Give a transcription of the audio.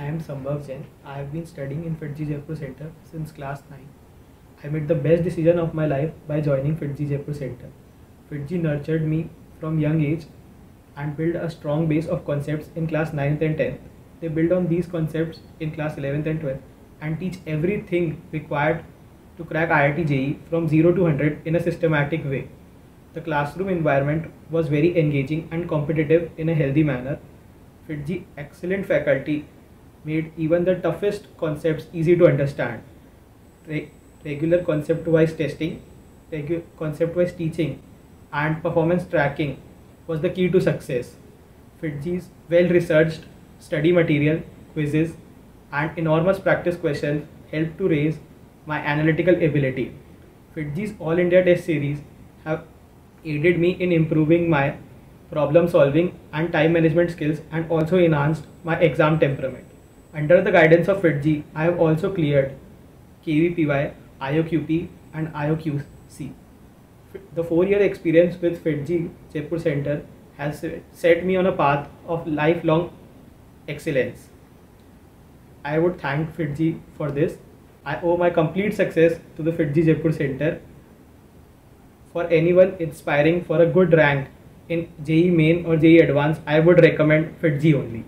Sambhav Jain. I have been studying in FIITJEE Jaipur Center since class 9. I made the best decision of my life by joining FIITJEE Jaipur Center. FIITJEE nurtured me from young age and built a strong base of concepts in class 9th and 10th. They build on these concepts in class 11th and 12th and teach everything required to crack IIT JEE from 0 to 100 in a systematic way. The classroom environment was very engaging and competitive in a healthy manner. FIITJEE excellent faculty made even the toughest concepts easy to understand. Re- regular concept wise testing, regu- concept wise teaching, and performance tracking was the key to success. FIITJEE's well researched study material, quizzes, and enormous practice questions helped to raise my analytical ability. FIITJEE's All India Test Series have aided me in improving my problem solving and time management skills and also enhanced my exam temperament. Under the guidance of FIITJEE, I have also cleared KVPY, IOQP, and IOQC. The four year experience with FIITJEE Jaipur Center has set me on a path of lifelong excellence. I would thank FIITJEE for this. I owe my complete success to the FIITJEE Jaipur Center. For anyone inspiring for a good rank in JEE Main or JEE Advanced, I would recommend FIITJEE only.